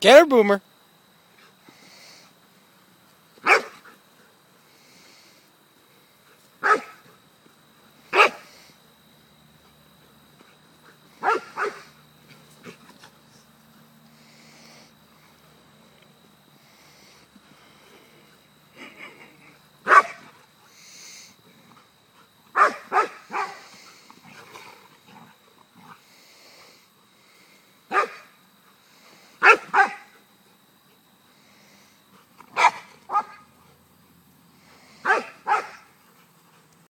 Get her, Boomer.